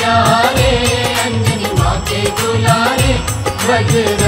प्यारे अंजनी माँ के दुलारे बजरंगी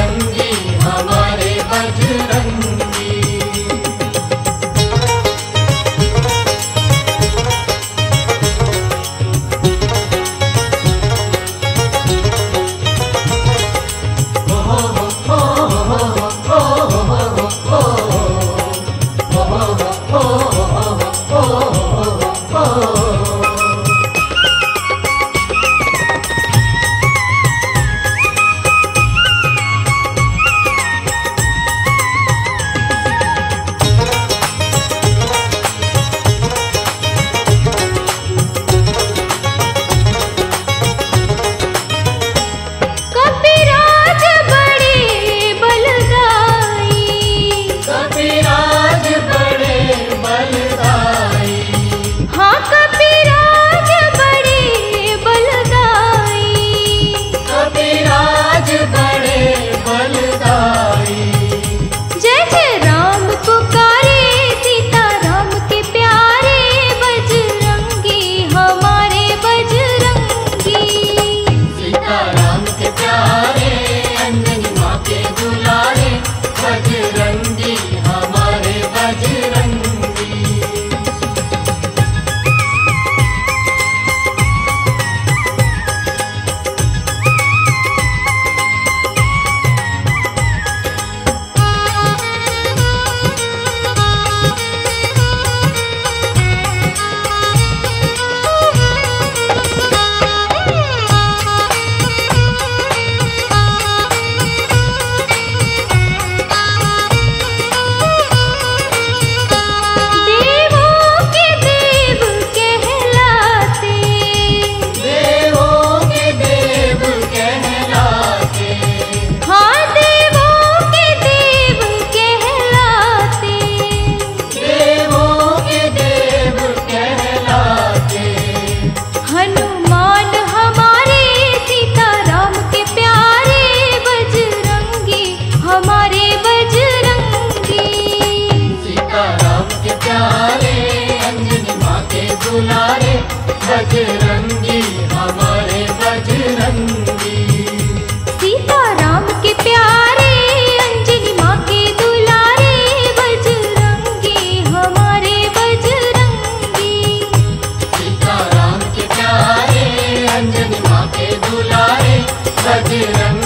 Yeah.